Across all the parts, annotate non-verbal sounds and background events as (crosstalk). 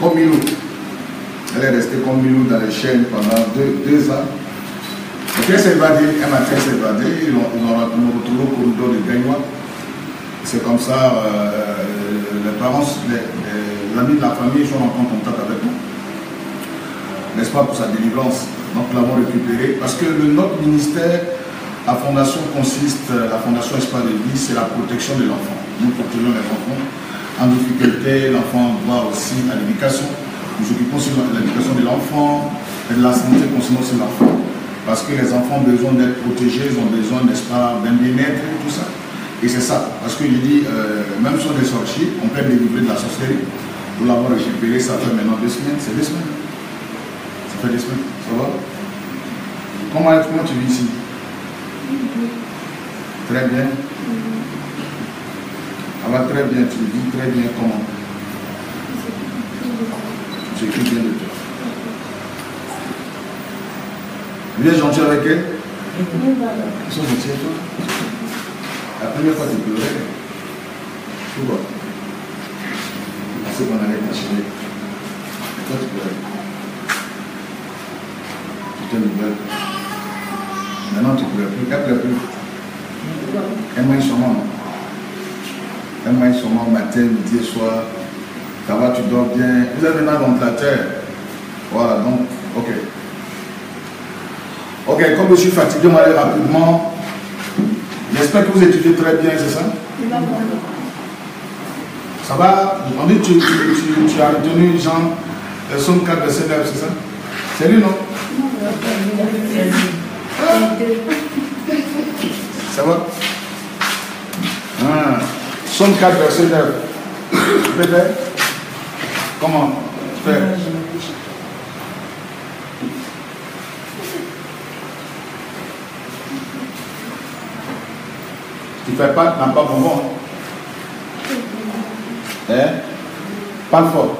comme Milou. Elle est restée comme Milou dans les chaînes pendant deux, ans. Et puis elle s'est évadée, elle s'est évadée, ils l'ont retrouvé au corridor de Gagnouan. C'est comme ça, euh, les parents, les, amis de la famille sont en contact avec nous, n'est-ce pas, pour sa délivrance. Donc nous l'avons récupéré parce que le, notre ministère, la fondation consiste, la fondation Espoir de vie, c'est la protection de l'enfant. Nous protégeons les enfants en difficulté, l'enfant doit aussi à l'éducation. Nous occupons aussi de l'éducation de l'enfant et de la santé concernant aussi l'enfant. Parce que les enfants ont besoin d'être protégés, ils ont besoin, n'est-ce pas, d'un bien-être tout ça. Et c'est ça, parce que je dis, euh, même si on est sorti, on peut délivrer de la sorcellerie. Nous l'avons récupéré, ça fait maintenant deux semaines. C'est deux semaines. Ça fait deux semaines. Ça va? Comment, comment tu vis ici? Très bien. Ça va très bien, tu vis très bien comment Tu écris bien de toi. Tu es gentil avec elle Ils sont gentils avec toi la première fois, tu pleurais. Pourquoi pensais qu'on allait t'acheter. Toi, tu pleurais? Tu t'es nouvelle. Maintenant, tu pleures plus. Elle pleure plus. Elle m'a sûrement, non? Elle m'a sûrement matin, midi et soir. Ça va, tu dors bien. Vous avez un ventilateur. Voilà, donc, ok. Ok, comme je suis fatigué, on va aller rapidement. J'espère que vous étudiez très bien, c'est ça? Ça va? On dit que tu, tu, as retenu Jean, le somme 4, verset 9, c'est ça? C'est lui, non? Ça va? Ah. Somme 4, verset 9. Peut-être Comment? Fais. Tu fais pas, n'a pas bonbon. Hein? Pas fort.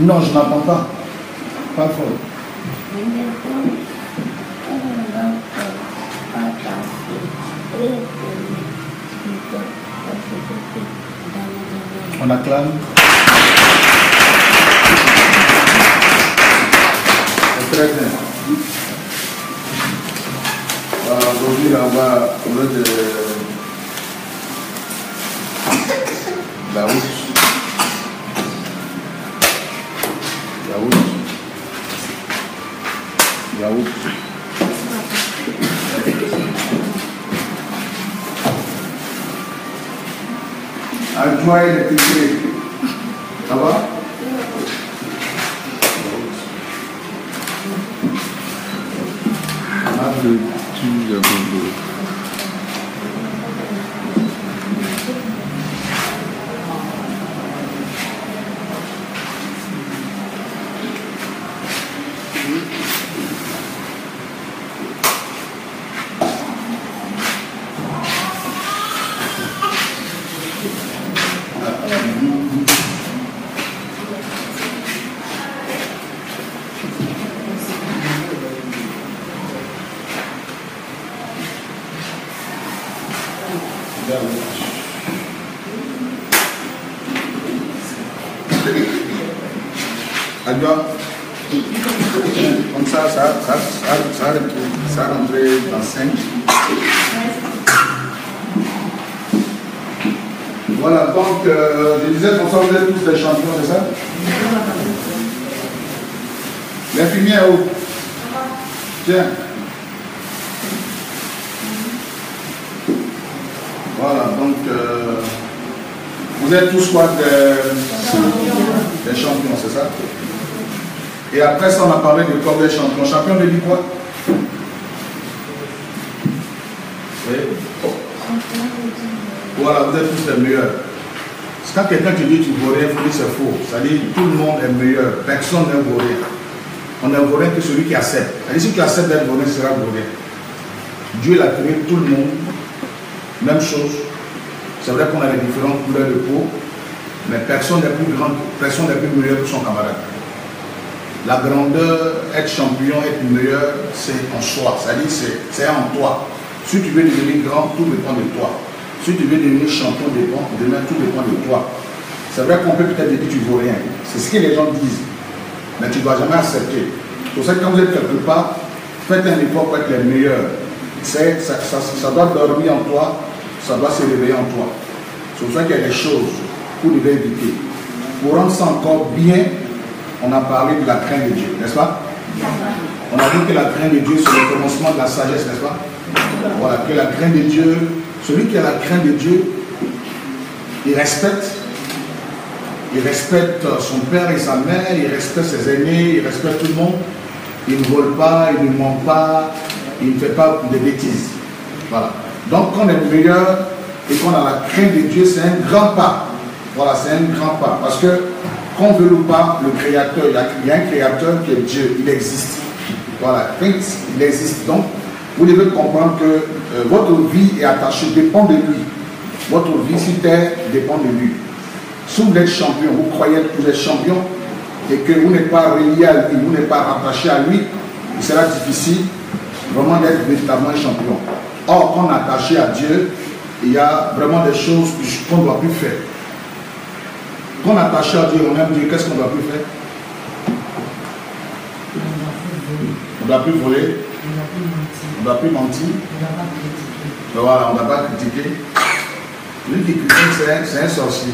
Non, je n'entends pas. On acclame. Très bien. Aujourd'hui, là, on va parler de (coughs) la route. moeda que 5. Voilà, donc euh, je disais qu'on vous êtes tous des champions, c'est ça? L'infirmier est où? Tiens. Voilà, donc euh, vous êtes tous quoi des, des champions, c'est ça? Et après ça, on a parlé de corps des champions. Champion de quoi Oui. Voilà, vous êtes tous les meilleurs. Quand quelqu'un te dit tu ne vaux rien, c'est faux. C'est-à-dire tout le monde est meilleur. Personne n'est vaurien. On n'est vaurien que celui qui accepte. C'est-à-dire si tu acceptes d'être vaurien, tu seras vaurien. Dieu l'a créé tout le monde. Même chose. C'est vrai qu'on a les différentes couleurs de peau, mais personne n'est plus grand, personne n'est plus meilleur que son camarade. La grandeur, être champion, être meilleur, c'est en soi. C'est-à-dire, c'est en toi. Si tu veux devenir grand, tout dépend de toi. Si tu veux devenir champion demain, tout dépend de toi. C'est vrai qu'on peut peut-être dire que tu ne vaux rien. C'est ce que les gens disent. Mais tu ne dois jamais accepter. Pour ça quand vous êtes quelque part, faites un effort pour être les meilleurs. Ça, ça, doit dormir en toi, ça doit se réveiller en toi. C'est pour ça qu'il y a des choses vous devez éviter. Pour rendre ça encore bien, on a parlé de la crainte de Dieu, n'est-ce pas? On a dit que la crainte de Dieu, c'est le commencement de la sagesse, n'est-ce pas? Voilà, que la crainte de Dieu, celui qui a la crainte de Dieu, il respecte il respecte son père et sa mère, il respecte ses aînés, il respecte tout le monde. Il ne vole pas, il ne ment pas, il ne fait pas de bêtises. Voilà. Donc quand on est meilleur et qu'on a la crainte de Dieu, c'est un grand pas. Voilà, c'est un grand pas. Parce que, qu'on veut ou pas, le créateur, il y, a, un créateur qui est Dieu, il existe. Voilà, il existe. Donc, vous devez comprendre que euh, votre vie est attachée, dépend de lui. Votre vie sur terre dépend de lui. Si vous êtes champion, vous croyez que vous êtes champion et que vous n'êtes pas relié à lui, vous n'êtes pas rattaché à lui, il sera difficile vraiment d'être véritablement champion. Or, quand on est attaché à Dieu, il y a vraiment des choses qu'on ne doit plus faire. Quand on est attaché à Dieu, on aime Dieu, qu'est-ce qu'on ne doit plus faire? On ne doit plus voler. On ne doit plus mentir. Voilà, on ne doit pas critiquer. Lui qui critique, c'est un sorcier.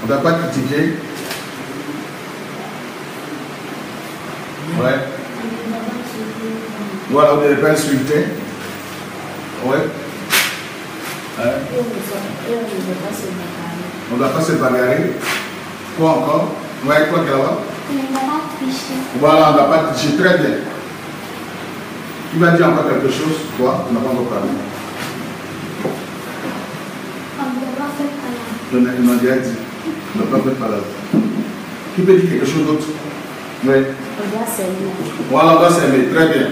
On ne doit pas critiquer. Ouais. Voilà, on ne pas insulter. Ouais. Hein? On ne doit pas se bagarrer. Quoi encore? Ouais, quoi qu'il là-bas? Voilà, on ne doit pas tricher. Très bien. Tu vas dire encore quelque chose Toi, tu n'as pas encore parlé. On m'a déjà dit. On ne doit pas faire parler. Qui peut dire quelque chose d'autre? Oui. Voilà, on doit s'aimer. Très bien.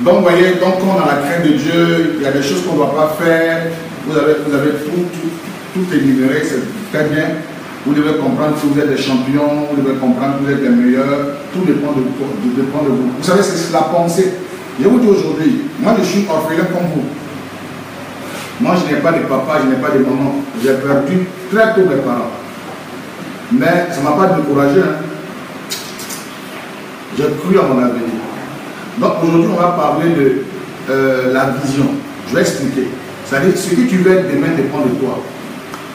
Donc, vous voyez, donc, quand on a la crainte de Dieu, il y a des choses qu'on ne doit pas faire. Vous avez, vous avez tout, tout, tout énuméré, c'est très bien. Vous devez comprendre que vous êtes des champions, vous devez comprendre que vous êtes des meilleurs. Tout dépend de, de, dépend de vous. Vous savez, c'est la pensée? Je vous dis aujourd'hui, moi je suis orphelin comme vous. Moi je n'ai pas de papa, je n'ai pas de maman. J'ai perdu très tôt mes parents. Mais ça ne m'a pas découragé. Hein. J'ai cru à mon avenir. Donc aujourd'hui, on va parler de euh, la vision. Je vais expliquer. C'est-à-dire, ce que tu veux être demain dépend de toi.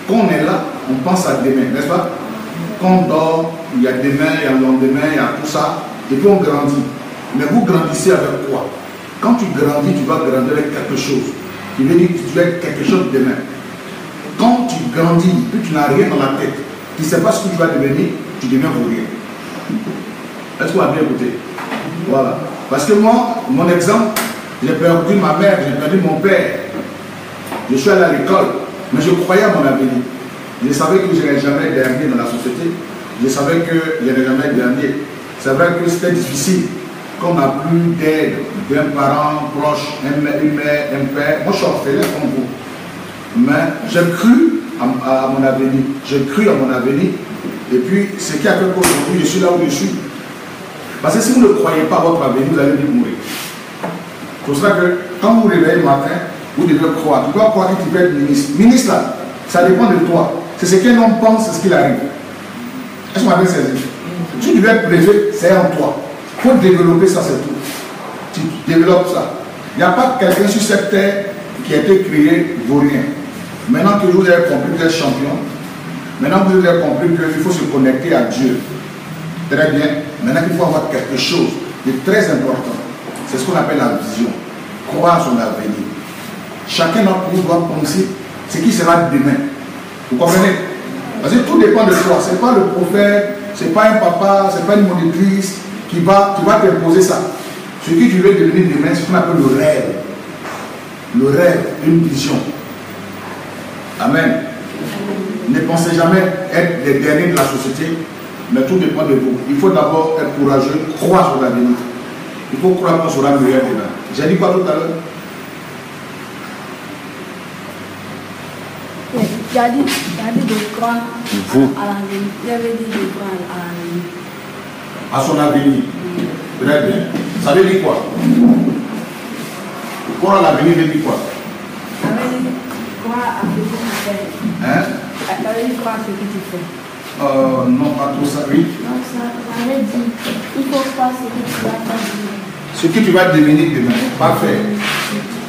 Quand on est là, on pense à demain, n'est-ce pas? Quand on dort, il y a demain, il y a le lendemain, il y a tout ça, et puis on grandit. Mais vous grandissez avec quoi Quand tu grandis, tu vas grandir avec quelque chose. Tu veux dire que tu veux être quelque chose demain. Quand tu grandis, puis tu n'as rien dans la tête, tu ne sais pas ce que tu vas devenir, tu deviens pour rien. Est-ce qu'on a bien écouté? Voilà. Parce que moi, mon exemple, j'ai perdu ma mère, j'ai perdu mon père. Je suis allé à l'école, mais je croyais à mon avenir. Je savais que je n'allais jamais dernier dans la société. Je savais que je n'allais jamais dernier. C'est vrai que c'était difficile. Qu'on n'a plus d'aide d'un parent proche, une mère, un père. Moi, je suis orphelin comme vous. Mais j'ai cru à, mon avenir. J'ai cru à mon avenir. Et puis, ce qui a fait qu'aujourd'hui, je suis là où je suis. Parce que si vous ne croyez pas à votre avenir, vous allez mourir. C'est pour ça que quand vous réveillez le matin, vous devez croire. Tu dois croire que tu peux être ministre. Ministre, là, ça dépend de toi. C'est ce qu'un homme pense, c'est ce qu'il arrive. Est-ce que vous m'avez saisi? Tu devais être préfet, c'est en toi. Faut développer ça, c'est tout. Tu développes ça. Il n'y a pas quelqu'un sur cette terre qui a été créé vaut rien. Maintenant que vous avez compris que vous êtes champion, maintenant que vous avez compris qu'il faut se connecter à Dieu, très bien, maintenant qu'il faut avoir quelque chose de très important. C'est ce qu'on appelle la vision. Croire son avenir. Chacun d'entre nous doit penser ce qui sera demain. Vous comprenez? Parce que tout dépend de toi. Ce n'est pas le prophète, ce n'est pas un papa, ce n'est pas une monitrice qui va, qui va t'imposer ça. Ce que tu veux devenir demain, c'est ce qu'on appelle le rêve. Le rêve, une vision. Amen. Ne pensez jamais être les derniers de la société, mais tout dépend de vous. Il faut d'abord être courageux, croire sur l'avenir. Il faut croire qu'on sera meilleur demain. J'ai dit quoi tout à l'heure? Tu as dit, de croire à l'avenir. Tu avais dit de croire à l'avenir. À son avenir. Très bien. Ça veut dire quoi? Croire à l'avenir veut dire quoi? Ça veut dire croire à l'avenir. fais? Hein? Ça veut dire quoi ce que tu fais? Euh, Non, pas trop ça, oui. Donc ça, ça veut dire il faut faire ce que tu vas faire. Ce que tu vas devenir demain. Parfait.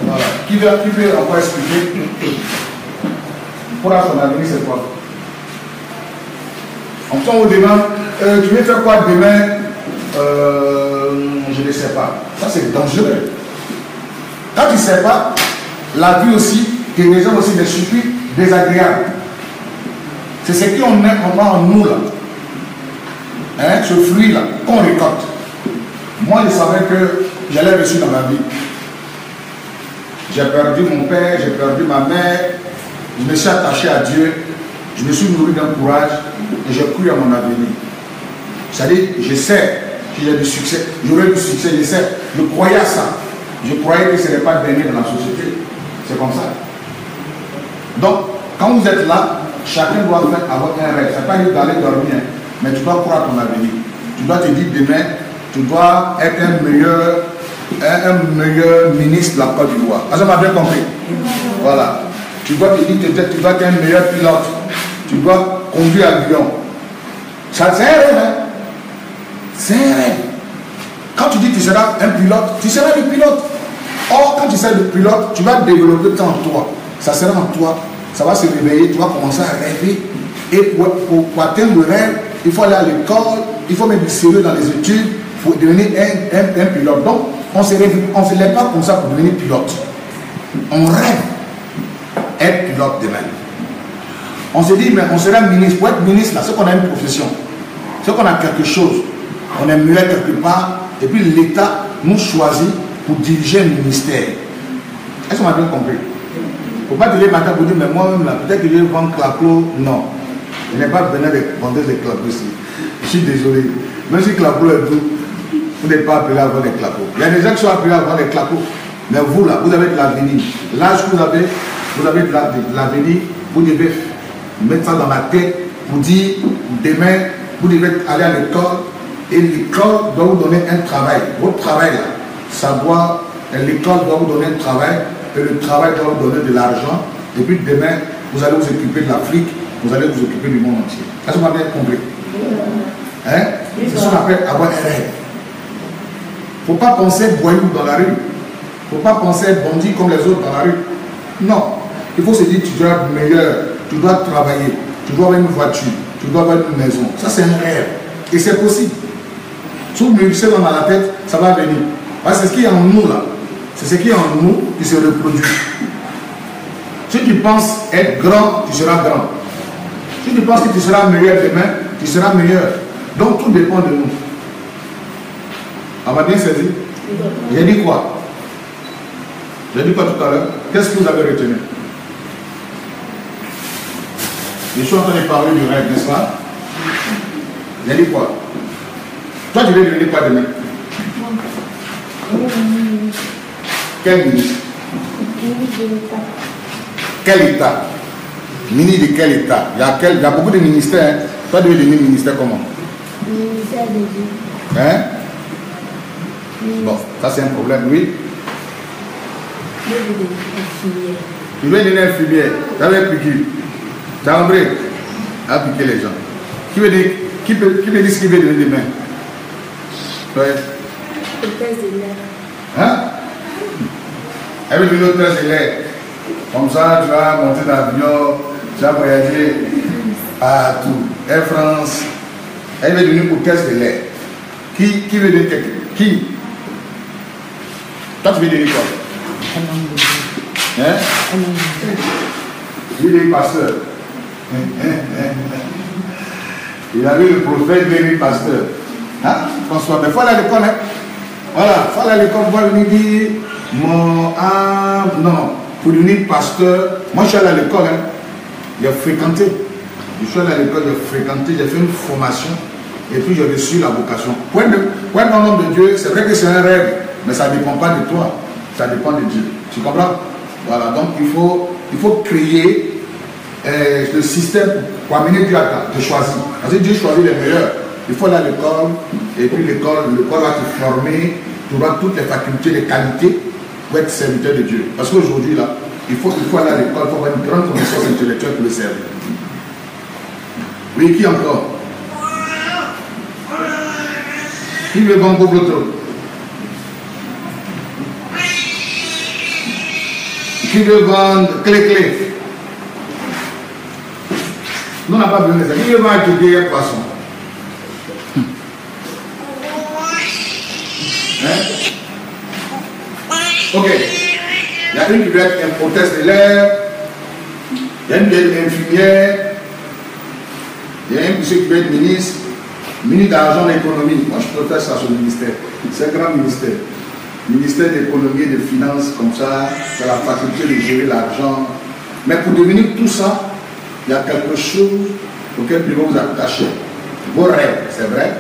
Voilà. Qui veut, qui veut encore expliquer? Pour ton avenir, c'est quoi? On demande, euh, tu veux faire quoi demain? Euh, Je ne sais pas. Ça, c'est dangereux. Quand tu ne sais pas, la vie aussi, tes raisons aussi des surprises désagréables. C'est ce qu'on met a en nous là. Hein, ce fruit là, qu'on récolte. Moi, je savais que j'allais réussir dans ma vie. J'ai perdu mon père, j'ai perdu ma mère, je me suis attaché à Dieu, je me suis nourri d'un courage et j'ai cru à mon avenir. C'est-à-dire, je sais que j'ai du succès, j'aurai du succès, je sais, je croyais à ça. Je croyais que ce n'est pas dernier dans la société. C'est comme ça. Donc, quand vous êtes là, chacun doit faire avoir un rêve. Ce n'est pas dire d'aller dormir, mais tu dois croire à ton avenir. Tu dois te dire demain, tu dois être un meilleur, un, meilleur ministre de la Côte d'Ivoire. Ah, ça m'a bien compris? Voilà. Tu dois te dire tu dois être un meilleur pilote. Tu dois conduire un avion. Ça, c'est un rêve. Hein? C'est un rêve. Quand tu dis que tu seras un pilote, tu seras le pilote. Or, quand tu seras le pilote, tu vas développer ça en toi. Ça sera en toi. Ça va se réveiller, tu vas commencer à rêver. Et pour, atteindre le rêve, il faut aller à l'école, il faut mettre du sérieux dans les études pour devenir un, un, pilote. Donc, on ne se lève pas comme ça pour devenir pilote. On rêve pilote demain. On se dit, mais on sera ministre. Pour être ministre, là, c'est qu'on a une profession. C'est qu'on a quelque chose. On est mieux quelque part. Et puis l'État nous choisit pour diriger un ministère. Est-ce qu'on a bien compris? Il ne faut pas dire matin pour dire, mais moi-même, peut-être que je vais vendre claclo. Non. Je n'ai pas besoin de vendre des claclos ici. Je suis désolé. Même si claclo est tout, vous n'êtes pas appelé à vendre des claclos. Il y a des gens qui sont appelés à vendre des claclos. Mais vous, là, vous avez de l'avenir. L'âge que vous avez, vous avez de l'avenir. Vous devez mettre ça dans la tête pour dire, demain, vous devez aller à l'école et l'école doit vous donner un travail. Votre travail, là, ça doit, l'école doit vous donner un travail et le travail doit vous donner de l'argent. Et puis demain, vous allez vous occuper de l'Afrique, vous allez vous occuper du monde entier. Est-ce que vous m'avez compris? Hein? C'est ce qu'on appelle avoir un rêve. Il ne faut pas penser boyou dans la rue. Il ne faut pas penser bandit comme les autres dans la rue. Non. Il faut se dire tu dois être meilleur, tu dois travailler, tu dois avoir une voiture, tu dois avoir une maison. Ça, c'est un rêve. Et c'est possible. Si vous mûrissez dans la tête, ça va venir. C'est ce qui est en nous là. C'est ce qui est en nous qui se reproduit. Si tu penses être grand, tu seras grand. Si tu penses que tu seras meilleur demain, tu seras meilleur. Donc tout dépend de nous. On va bien saisi J'ai dit quoi? J'ai dit quoi tout à l'heure? Qu'est-ce que vous avez retenu? Je suis en train de parler du rêve, n'est-ce pas? J'ai dit quoi Toi, tu veux devenir quoi demain Quel ministre? Quel État? Ministre de quel État? Il y, a quel, il y a beaucoup de ministères. Hein. Toi, tu veux devenir ministère comment? Ministère de Dieu. Hein? Bon, ça c'est un problème, oui. Tu veux devenir infirmière. Tu as piqué. Tu as À piquer les gens. Qui veut dire, qui peut, qui veut dire ce qu'il veut devenir demain? Ouais. Hôtesse de l'air. Hein? Elle veut devenir hôtesse de l'air. Comme ça, tu vas monter dans l'avion, tu vas voyager partout. Air France. Elle veut devenir hôtesse de l'air. Qui, qui veut quelqu'un? Qui? Toi, tu veux devenir quoi? Hein? Il est pasteur. Il a vu le prophète devenir pasteur. Hein? François, mais il faut aller à l'école. Hein? Voilà, il faut aller à l'école pour venir dire mon âme. Non, pour devenir pasteur. Moi, je suis allé à l'école. Hein? J'ai fréquenté. Je suis allé à l'école, j'ai fréquenté, j'ai fait une formation. Et puis j'ai reçu la vocation. Pour un homme de Dieu, c'est vrai que c'est un rêve, mais ça ne dépend pas de toi. Ça dépend de Dieu. Tu comprends? Voilà, donc il faut, il faut créer euh, le système pour amener Dieu à te choisir. Parce que Dieu choisit les meilleurs. Il faut aller à l'école, et puis l'école, va te former, tu auras toutes les facultés, les qualités pour être serviteur de Dieu. Parce qu'aujourd'hui, là, Il faut, il faut aller à l'école, il faut avoir une grande connaissance intellectuelle pour le servir. Oui, qui encore? Qui veut vendre l'autre? Qui veut vendre? Clé-clé Nous, on n'a pas besoin de ça. Veut vendre étudier un poisson Hein? Ok. Il y a une qui veut être un hôtesse de l'air. Il y a une qui être infirmière. Il y a un qui veut être ministre. Ministre d'argent et d'économie. Moi, je préfère ça sur le ministère. C'est un grand ministère. Ministère de l'économie et des finances, comme ça, c'est la faculté de gérer l'argent. Mais pour devenir tout ça, il y a quelque chose auquel vous vous attacher. Vos rêves, c'est vrai.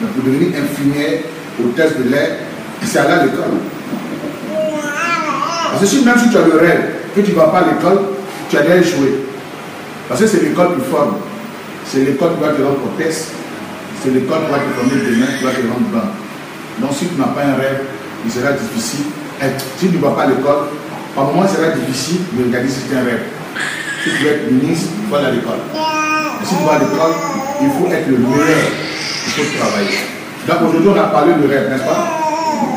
Mais pour devenir infirmière, hôtesse de l'air, c'est aller à l'école. Parce que si même si tu as le rêve, que tu ne vas pas à l'école, tu as déjà échoué. Parce que c'est l'école qui forme. C'est l'école qui va te rendre hôtesse. C'est l'école qui va te former demain, qui va te rendre blanc. Donc si tu n'as pas un rêve, il sera difficile. Et si tu ne vas pas à l'école, par moment, il sera difficile de regarder si c'est un rêve. Si tu veux être ministre, il faut aller à l'école. Si tu vas à l'école, il faut être le meilleur. Il faut travailler. Donc aujourd'hui, on a parlé de rêve, n'est-ce pas?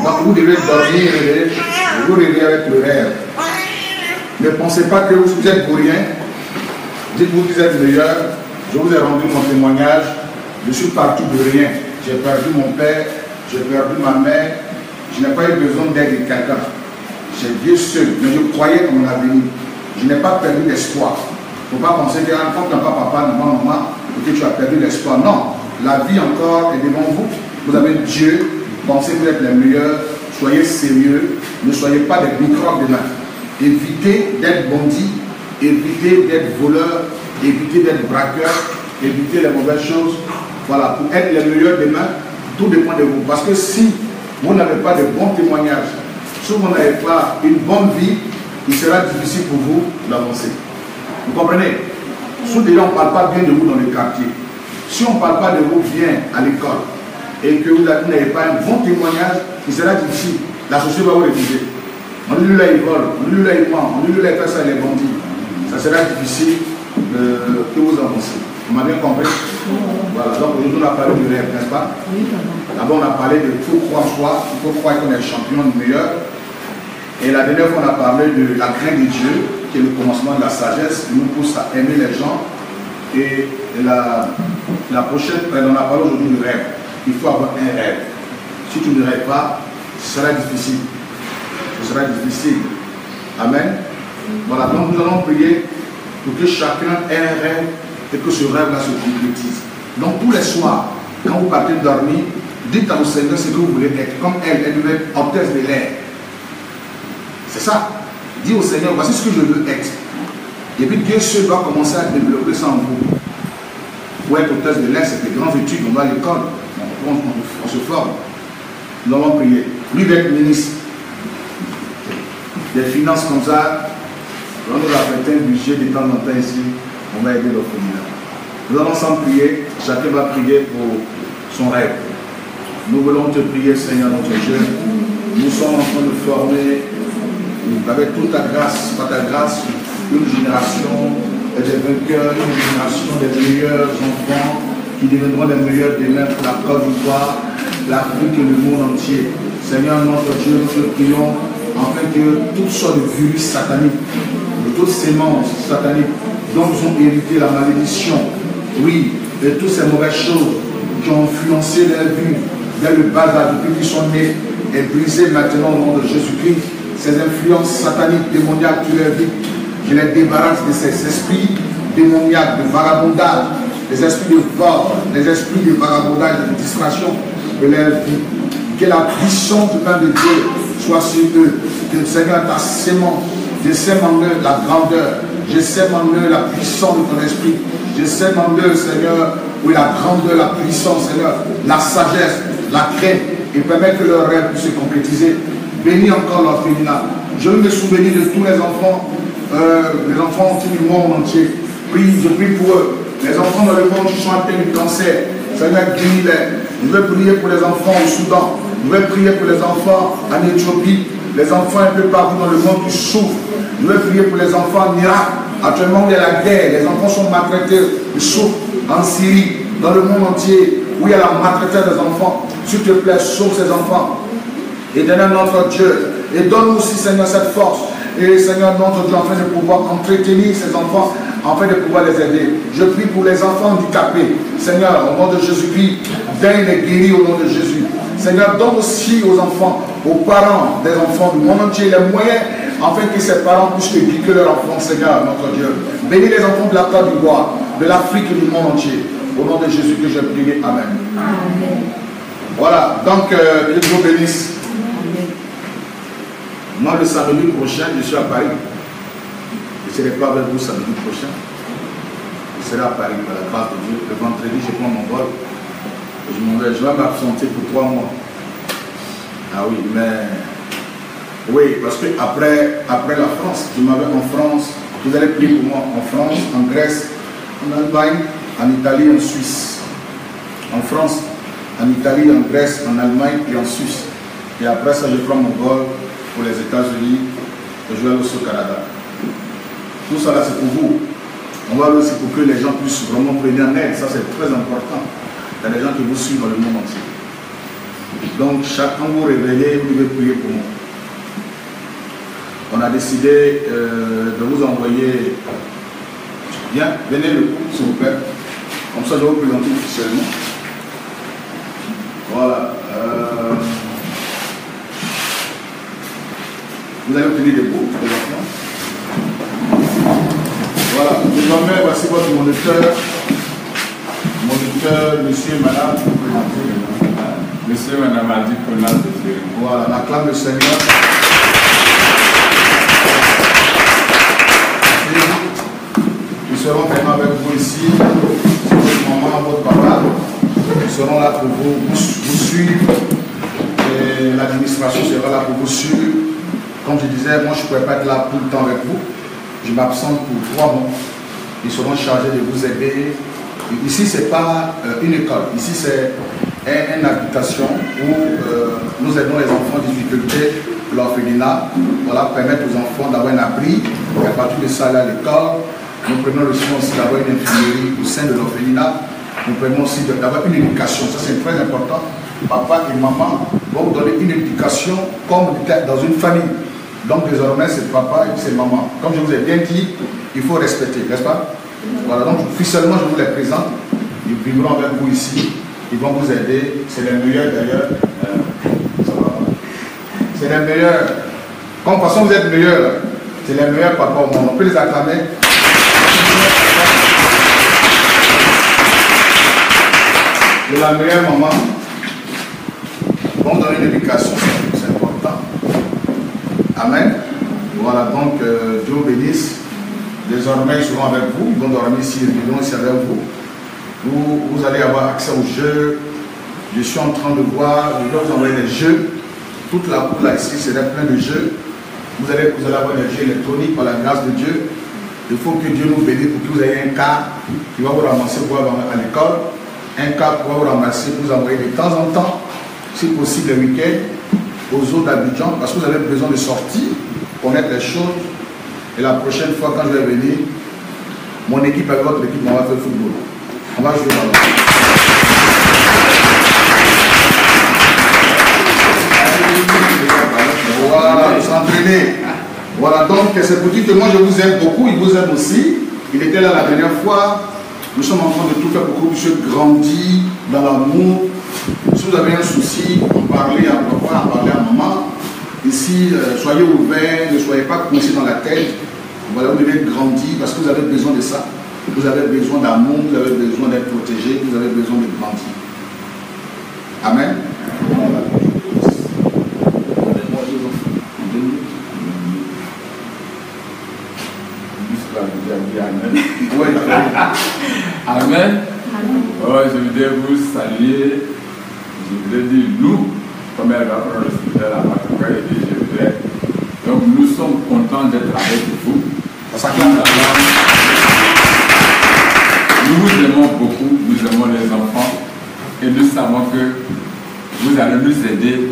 Donc vous devez dormir, rêver, vous rêvez avec le rêve. Ne pensez pas que vous êtes pour rien. Dites-vous que vous êtes meilleur. Je vous ai rendu mon témoignage. Je suis parti de rien. J'ai perdu mon père, j'ai perdu ma mère. Je n'ai pas eu besoin d'aide de quelqu'un. J'ai Dieu seul, mais je croyais en mon avenir. Je n'ai pas perdu l'espoir. Il ne faut pas penser que quand tu n'as pas papa, n'a pas maman, que tu as perdu l'espoir. Non, la vie encore est devant vous. Vous avez Dieu, pensez que vous êtes les meilleurs, soyez sérieux, ne soyez pas des microbes demain. Évitez d'être bandit, évitez d'être voleur, évitez d'être braqueur, évitez les mauvaises choses. Voilà, pour être les meilleurs demain, tout dépend de vous. Parce que si vous n'avez pas de bons témoignages, si vous n'avez pas une bonne vie, il sera difficile pour vous d'avancer. Vous comprenez? Si déjà on ne parle pas bien de vous dans le quartier, si on ne parle pas de vous bien à l'école, et que vous n'avez pas un bon témoignage, il sera difficile. La société va vous refuser. On lui là, il vole, on lui là, il ment, on lui là, il fait ça, les bandits. Ça sera difficile euh, que vous avancez. Vous m'avez compris? Voilà, donc aujourd'hui on a parlé du rêve, n'est-ce pas? D'abord on a parlé de tout croire en soi, il faut croire qu'on est champion, le meilleur. Et la dernière fois on a parlé de la crainte de Dieu, qui est le commencement de la sagesse, qui nous pousse à aimer les gens. Et la, prochaine, on a parlé aujourd'hui du rêve. Il faut avoir un rêve. Si tu ne rêves pas, ce sera difficile. Ce sera difficile. Amen. Voilà, donc nous allons prier pour que chacun ait un rêve et que ce rêve-là se concrétise. Donc tous les soirs, quand vous partez dormir, dites à vos Seigneur ce que vous voulez être. Comme elle, elle devait être hôtesse de l'air. C'est ça. Dis au Seigneur, voici ce que je veux être. Et puis Dieu seul doit commencer à développer ça en vous. Pour être hôtesse de l'air, c'est des grandes études, on va à l'école, on, se forme. Nous allons prier. Lui va être ministre des finances comme ça, on nous a un budget de temps en temps ici, on va aider l'orphelinat. Nous allons ensemble prier, chacun va prier pour son rêve. Nous voulons te prier, Seigneur notre Dieu. Nous sommes en train de former, avec toute ta grâce, par ta grâce, une génération des vainqueurs, une génération des meilleurs enfants qui deviendront les meilleurs demain pour la Côte d'Ivoire, l'Afrique et le monde entier. Seigneur notre Dieu, nous te prions afin que toutes sortes de virus sataniques, de toutes sémences sataniques dont nous ont hérité la malédiction, oui, de toutes ces mauvaises choses qui ont influencé leur vie dès le bas depuis qu'ils sont nés, et brisées maintenant au nom de Jésus-Christ. Ces influences sataniques, démoniaques tu leur vie, je les débarrasse de ces esprits démoniaques, de vagabondage, des esprits de vol, des esprits de vagabondage, de distraction de leur vie. Que la puissance du pain de Dieu soit sur eux. Que le Seigneur, ta sémence, je sème en eux la grandeur, je sème en eux la puissance de ton esprit, je sème en eux, Seigneur, oui, la grandeur, la puissance, Seigneur, la sagesse, la crainte, et permettre que leur rêve puisse se concrétiser. Bénis encore l'orphelinat. Je veux me souvenir de tous les enfants, euh, les enfants du monde entier. Prie, je prie pour eux. Les enfants dans le monde qui sont atteints du cancer. Seigneur, guéris-les. Je veux prier pour les enfants au Soudan. Je veux prier pour les enfants en Éthiopie. Les enfants un peu partout dans le monde qui souffrent. Je veux prier pour les enfants en Irak. Actuellement, il y a la guerre. Les enfants sont maltraités. Ils souffrent en Syrie, dans le monde entier, où il y a la maltraitance des enfants. S'il te plaît, sauve ces enfants. Et donne notre Dieu. Et donne-nous aussi, Seigneur, cette force. Et Seigneur, notre Dieu, afin de pouvoir entretenir ces enfants, afin de pouvoir les aider. Je prie pour les enfants handicapés. Seigneur, au nom de Jésus-Christ, donne les guérir au nom de Jésus. Seigneur, donne aussi aux enfants, aux parents des enfants du monde entier les moyens afin que ces parents puissent éduquer leurs enfants, Seigneur, notre Dieu. Bénis les enfants de la Côte d'Ivoire, de l'Afrique et du monde entier. Au nom de Jésus que j'ai prié. Amen. Voilà, donc euh, que Dieu vous bénisse. Moi, le samedi prochain, je suis à Paris. Je ne serai pas avec vous samedi prochain. Je serai à Paris par la grâce de Dieu. Le vendredi, je prends mon vol. Je, vais m'absenter pour trois mois. Ah oui, mais. Oui, parce que après, après la France, je m'avais en France. Vous allez prier pour moi en France, en Grèce, en Allemagne, en Italie, en Suisse. En France, en Italie, en Grèce, en Allemagne et en Suisse. Et après ça, je prends mon vol pour les États-Unis je vais aussi au Canada. Tout ça là, c'est pour vous. On va aussi pour que les gens puissent vraiment venir en aide. Ça, c'est très important. Il y a des gens qui vous suivent dans le monde entier. Donc, chacun vous réveillez, vous devez prier pour moi. On a décidé euh, de vous envoyer. Bien, venez le coup, s'il vous plaît. Comme ça, je vais vous présenter officiellement. Voilà. Euh, vous allez obtenir des bouts. Voilà. Désormais, voici votre moniteur. Moniteur, monsieur et madame. Monsieur, madame a dit qu'on a Voilà, on acclame le Seigneur. Nous serons vraiment avec vous ici. Votre maman, votre papa. Nous serons là pour vous, vous suivre. Et l'administration sera là pour vous suivre. Comme je disais, moi je ne pourrais pas être là tout le temps avec vous. Je m'absente pour trois mois. Ils seront chargés de vous aider. Ici, ce n'est pas euh, une école. Ici, c'est un- une habitation où euh, nous aidons les enfants en difficulté, l'orphelinat, voilà, permettre aux enfants d'avoir un abri. Et à partir de ça, à l'école. Nous prenons le soin aussi d'avoir une infirmerie au sein de l'orphelinat. Nous prenons aussi d'avoir une éducation. Ça, c'est très important. Papa et maman vont vous donner une éducation comme dans une famille. Donc désormais, c'est papa et c'est maman. Comme je vous ai bien dit, il faut respecter, n'est-ce pas? Voilà, donc officiellement, je vous les présente. Ils vivront avec vous ici. Ils vont vous aider. C'est les meilleurs d'ailleurs. Euh. C'est les meilleurs. Comme façon, vous êtes meilleurs. C'est les meilleurs papas au monde. On peut les acclamer. De la meilleure maman. Vont donner une éducation. Amen. Voilà, donc euh, Dieu bénisse. Désormais, ils seront avec vous. Ils vont dormir ici, ils viendront ici avec vous. vous. Vous allez avoir accès aux jeux. Je suis en train de voir, je vais vous envoyer des jeux. Toute la cour là ici, c'est plein de jeux. Vous allez, vous allez avoir des jeux électroniques par la grâce de Dieu. Il faut que Dieu nous bénisse pour que vous ayez un cas qui va vous ramasser pour aller à l'école. Un cas pour vous ramasser, vous envoyer de temps en temps, si possible le week-end, aux d'Abidjan, parce que vous avez besoin de sortir, connaître les choses. Et la prochaine fois, quand je vais venir, mon équipe avec votre équipe, on va faire le football. On va jouer. Voilà, s'entraîner. Voilà, donc c'est pour dire que moi je vous aime beaucoup, il vous aime aussi. Il était là la dernière fois. Nous sommes en train de tout faire pour que vous puissiez grandir dans l'amour. Si vous avez un souci, en parler à papa, en parler à maman. Ici, euh, soyez ouverts, ne soyez pas coincés dans la tête. Voilà, vous devez grandir parce que vous avez besoin de ça. Vous avez besoin d'amour, vous avez besoin d'être protégé, vous avez besoin de grandir. Amen. Amen. Oui, Amen. Oh, je voudrais vous saluer. Je voudrais dire nous, comme elle va prendre le scooter là, en tout cas, et puis je voudrais. Donc, nous sommes contents d'être avec vous. ça. Nous vous aimons beaucoup, nous aimons les enfants et nous savons que vous allez nous aider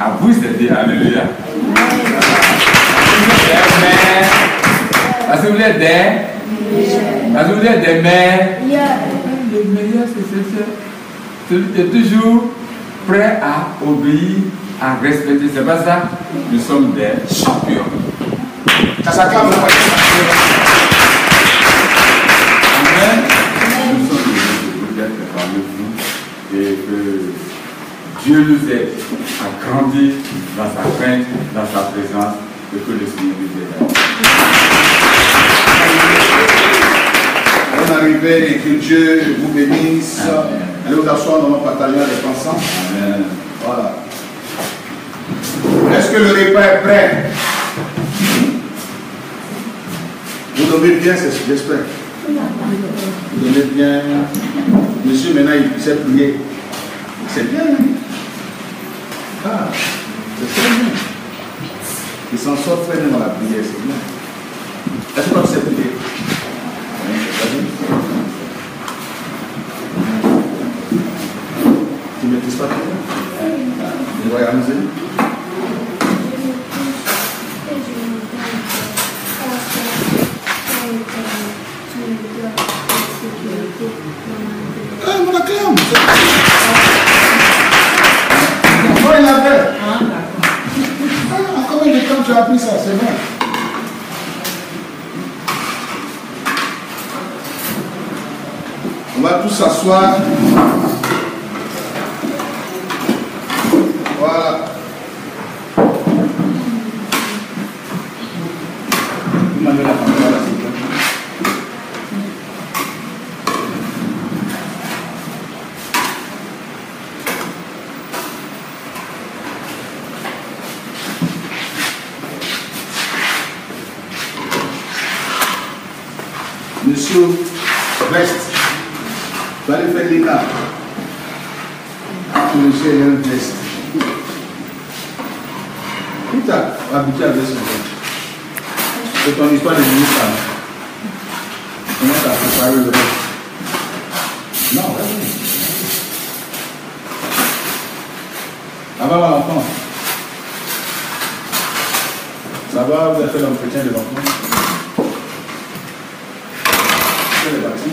à vous aider. Alléluia. Amen. Est-ce que vous êtes des Est-ce que vous êtes des mères? Yeah. Le meilleur, c'est celui qui est toujours prêt à obéir, à respecter. C'est pas ça Nous sommes des champions. Amen. Nous sommes heureux d'être parmi vous et que Dieu nous aide à grandir dans sa crainte, dans sa présence et que le Seigneur nous aide. On arrivé et que Dieu vous bénisse. Amen. Allez vous asseoir, nous allons partager ensemble. Amen. Voilà. Est-ce que le repas est prêt? Vous dormez bien, j'espère. Vous dormez bien. Monsieur, maintenant, il sait prier. C'est bien. hein? Ah, c'est très bien. Il s'en sort très bien dans la prière, c'est bien. Est-ce que tu sais prier Oui, vas-y. Tu ne maîtrises pas prier Y amuser Ah. On va tous s'asseoir. Voilà. Vous m'avez la caméra là, s'il vous plaît. Monsieur, reste. Tu vas aller faire l'INA. Monsieur, a un geste. Qui t'a habitué avec ce geste C'est ton histoire de ministre. là. Comment tu as préparé le reste? Non, vas-y. Va, l'enfant Ça va, vous avez fait l'entretien de l'enfant C'est le vaccin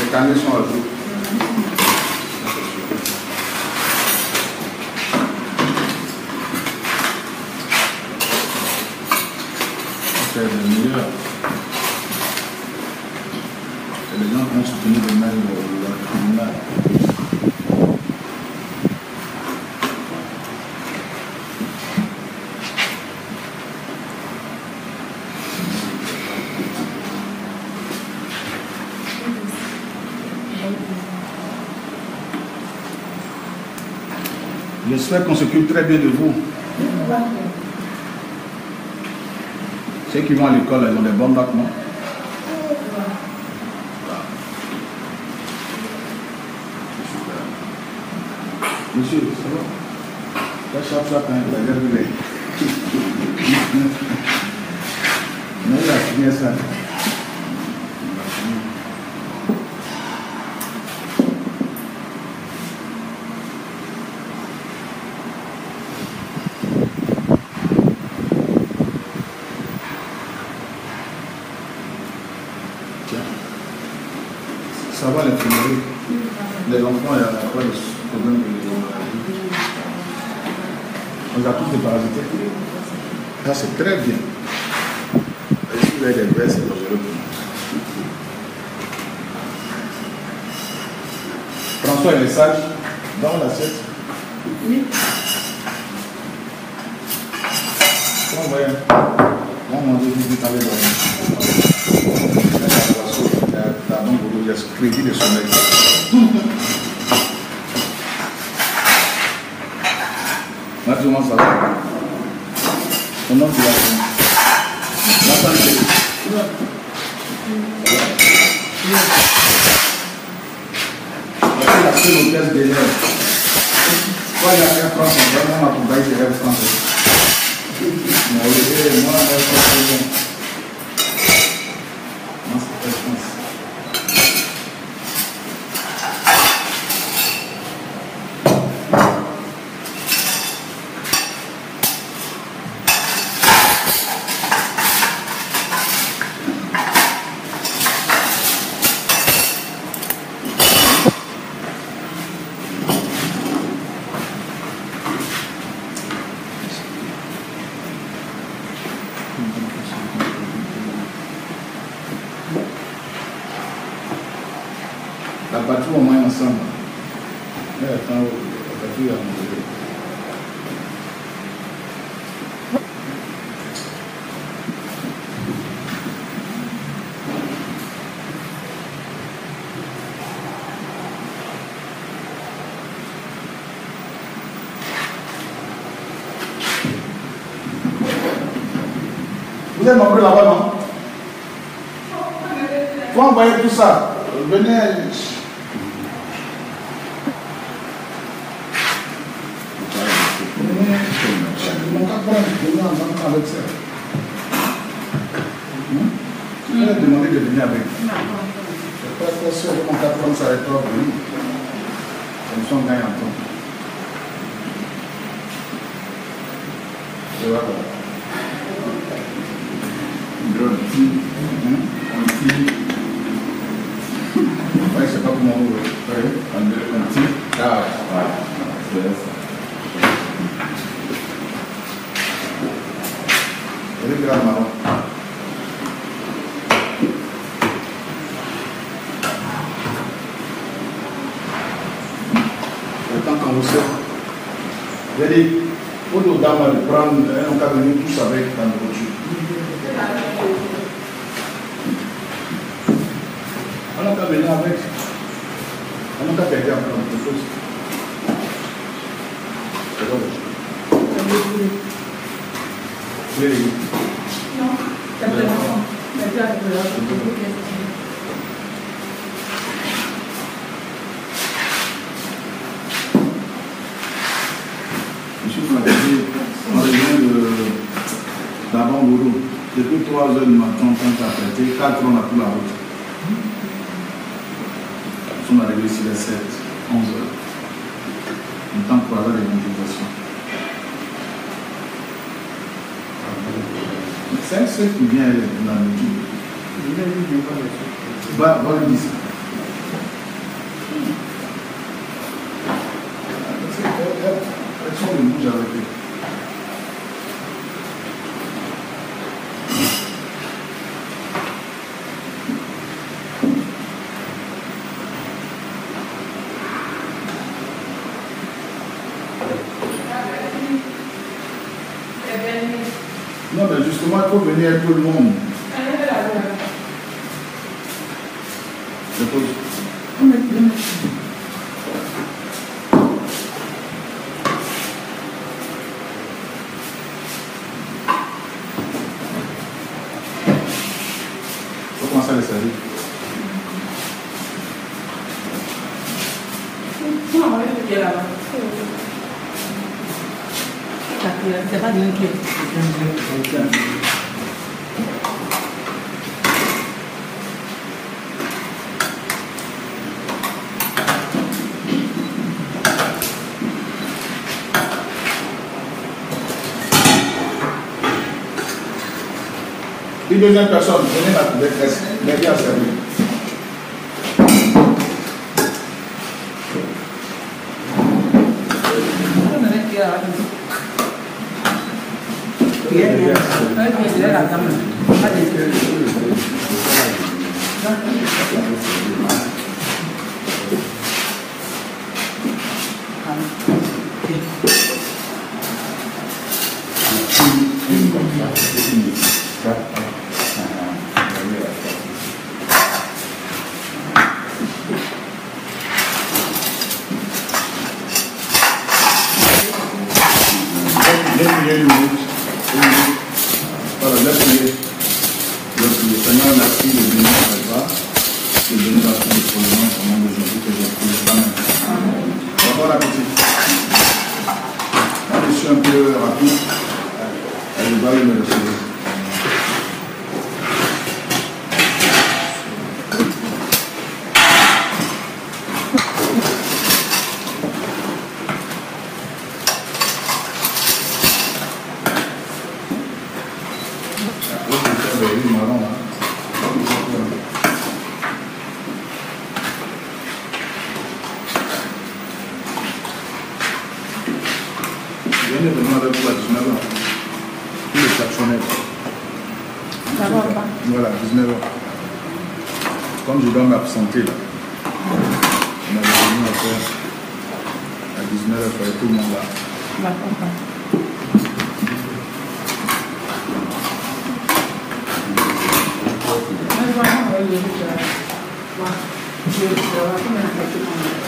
Les carnets sont à jour. C'est le meilleur. C'est les gens qui ont soutenu le même le tribunal. J'espère qu'on s'occupe très bien de vous. Ceux qui vont à l'école, ils ont des bons bacs, non? Monsieur, ça va? La chape, quand même, la signé (laughs) ça. C'est très bien. Et si vous avez des c'est dangereux pour nous. François est sage dans l'assiette. Voyez On va manger vite avec. La banque il y a ce crédit de sommeil. Maintenant, ça va Comment tu vas La santé. La seule hôtesse d'élèves. Quand il y a un France, on va même accompagner les élèves français. Mais au lieu, moi, moi, je suis bon. Moi, c'est pas France. À mon Vous êtes nombreux là-bas, non? Faut envoyer tout ça. Venez. Dit, pour nos dames de prendre un venir tous avec dans la voiture. On venir avec. 7, 11 heures. On tente pour avoir motivations. C'est seul qui vient dans la musique. Va, va lui dire ça. Elles sont. Non, mais justement, il faut venir avec tout le monde. Je pose. faut commencer à les servir. C'est pas bien que. Une deuxième personne, venez la maîtresse, m'aider à servir. Laisse oui, marron. Viene de una reflexionada. Y le taxonné. D'abord, Voilà, 19 ans. Comme je dois m'absenter là, on avait venu à faire à 19 h il tout le monde là. D'accord. いうふうには、まあ、言う必要はなくなってきます。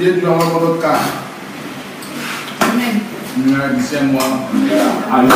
lieu de l'envoi dans votre cas. Amen. Nous moi Amen.